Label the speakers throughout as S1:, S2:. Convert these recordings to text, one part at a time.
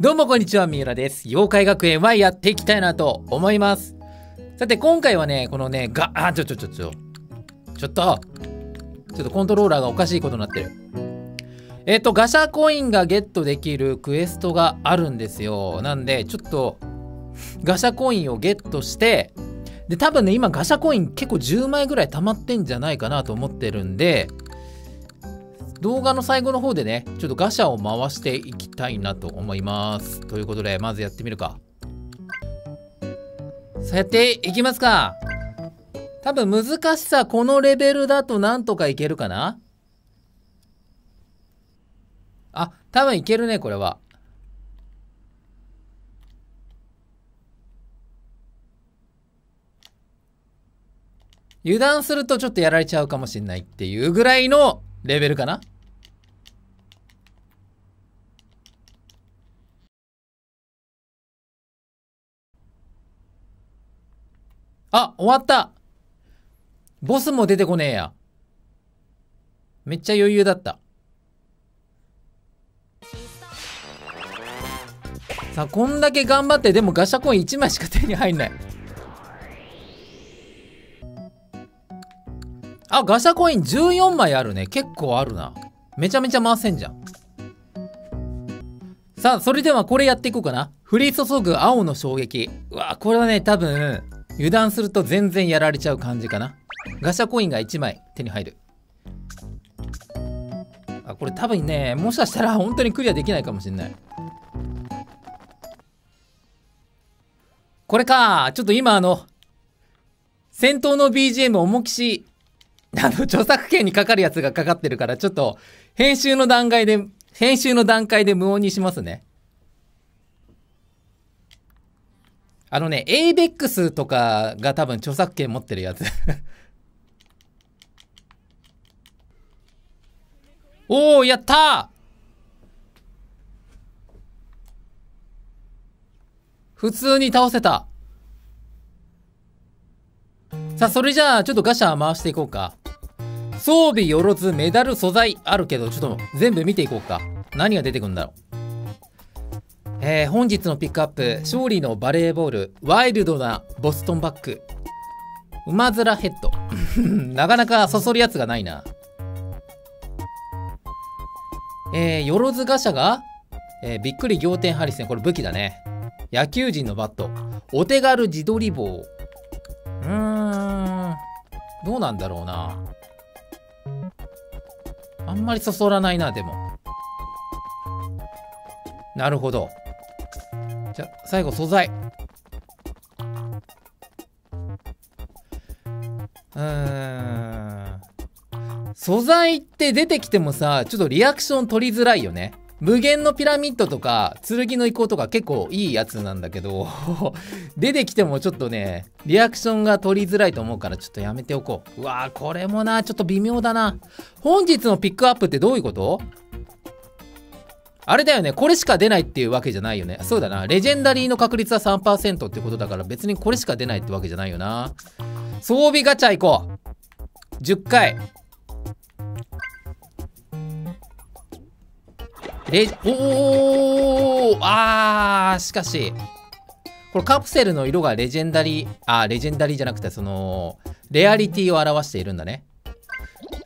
S1: どうもこんにちは、三浦です。妖怪学園はやっていきたいなと思います。さて、今回はね、このね、が、あ、ちょちょちょちょ、ちょっと、ちょっとコントローラーがおかしいことになってる。えっ、と、ガシャコインがゲットできるクエストがあるんですよ。なんで、ちょっと、ガシャコインをゲットして、で、多分ね、今ガシャコイン結構10枚ぐらい溜まってんじゃないかなと思ってるんで、動画の最後の方でね、ちょっとガシャを回していきたいなと思います。ということで、まずやってみるか。さあやっていきますか。多分難しさこのレベルだとなんとかいけるかなあ、多分いけるね、これは。油断するとちょっとやられちゃうかもしれないっていうぐらいのレベルかな？あ、終わったボスも出てこねえや。めっちゃ余裕だった。さあ、こんだけ頑張って、でもガシャコン1枚しか手に入んない。あ、ガシャコイン14枚あるね。結構あるな。めちゃめちゃ回せんじゃん。さあ、それではこれやっていこうかな。降り注ぐ青の衝撃。うわ、これはね、多分、油断すると全然やられちゃう感じかな。ガシャコインが1枚手に入る。あ、これ多分ね、もしかしたら本当にクリアできないかもしれない。これか。ちょっと今あの、戦闘の BGM 重きし あの、著作権にかかるやつがかかってるから、ちょっと、編集の段階で、編集の段階で無音にしますね。あのね、ABEX とかが多分著作権持ってるやつ。おー、やった普通に倒せた。さあ、それじゃあ、ちょっとガシャ回していこうか。装備よろずメダル素材あるけど、ちょっと全部見ていこうか。何が出てくるんだろう。えー、本日のピックアップ、勝利のバレーボール、ワイルドなボストンバッグ、馬面ヘッド。なかなかそそるやつがないな。えー、よろずガシャが、えー、びっくり仰天ハリセン。これ武器だね。野球人のバット。お手軽自撮り棒。うーん。どうなんだろうな。あんまりそそらないな、でも。なるほど。じゃ、最後、素材。うーん。素材って出てきてもさ、ちょっとリアクション取りづらいよね。無限のピラミッドとか、剣の移行とか結構いいやつなんだけど、出てきてもちょっとね、リアクションが取りづらいと思うからちょっとやめておこう。うわー、これもな、ちょっと微妙だな。本日のピックアップってどういうこと？あれだよね、これしか出ないっていうわけじゃないよね。そうだな、レジェンダリーの確率は3%ってことだから別にこれしか出ないってわけじゃないよな。装備ガチャ行こう。10回。レジ、おーあー、しかし、これカプセルの色がレジェンダリー、あー、レジェンダリーじゃなくて、その、レアリティを表しているんだね。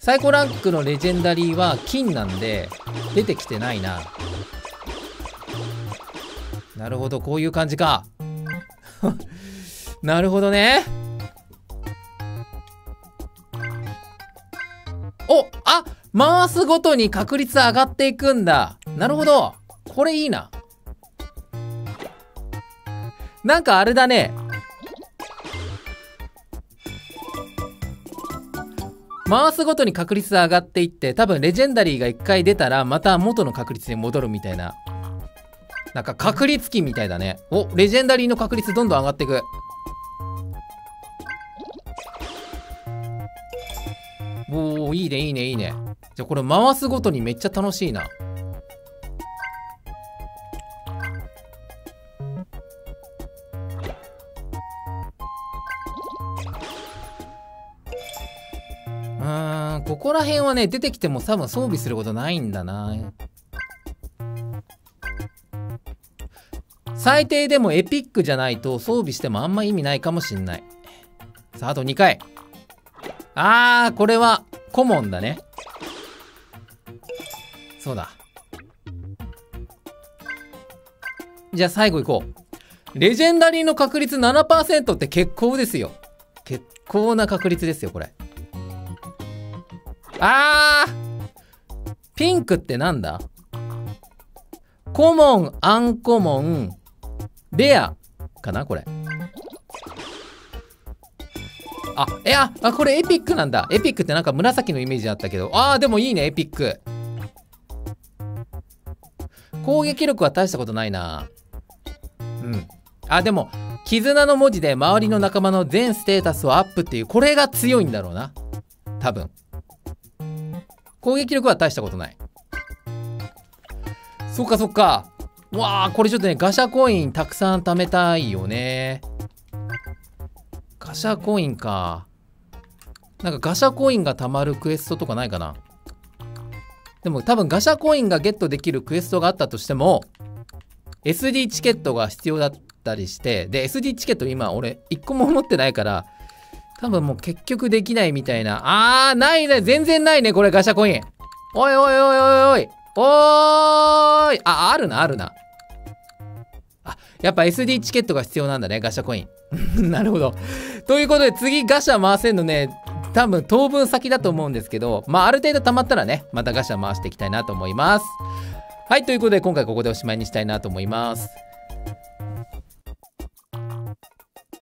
S1: 最高ランクのレジェンダリーは金なんで、出てきてないな。なるほど、こういう感じか。なるほどね。おあ回すごとに確率上がっていくんだ。なるほど。これいいな。なんかあれだね。回すごとに確率上がっていって、多分レジェンダリーが1回出たら、また元の確率に戻るみたいな。なんか確率機みたいだね。お、レジェンダリーの確率どんどん上がっていく。おー、いいね、いいね、いいね。じゃあこれ回すごとにめっちゃ楽しいな。ここら辺はね、出てきても多分装備することないんだな。最低でもエピックじゃないと装備してもあんま意味ないかもしんない。さあ、あと2回。あー、これはコモンだね。そうだ。じゃあ最後行こう。レジェンダリーの確率7%って結構ですよ。結構な確率ですよ、これ。あーピンクってなんだ？コモン、アンコモン、レアかなこれ。あ、いや、あ、これエピックなんだ。エピックってなんか紫のイメージあったけど。あー、でもいいね、エピック。攻撃力は大したことないな。うん。あ、でも、絆の文字で周りの仲間の全ステータスをアップっていう、これが強いんだろうな。多分。攻撃力は大したことない。そっかそっか。わあ、これちょっとね、ガシャコインたくさん貯めたいよね。ガシャコインか。なんかガシャコインが貯まるクエストとかないかなでも多分ガシャコインがゲットできるクエストがあったとしても、SD チケットが必要だったりして、で、SD チケット今俺1個も持ってないから、多分もう結局できないみたいな。あー、ないね。全然ないね。これガシャコイン。おいおいおいおいおい。おーい。あ、あるな、あるな。あ、やっぱ SD チケットが必要なんだね。ガシャコイン。なるほど。ということで次ガシャ回せんのね、多分当分先だと思うんですけど、まあある程度溜まったらね、またガシャ回していきたいなと思います。はい、ということで今回ここでおしまいにしたいなと思います。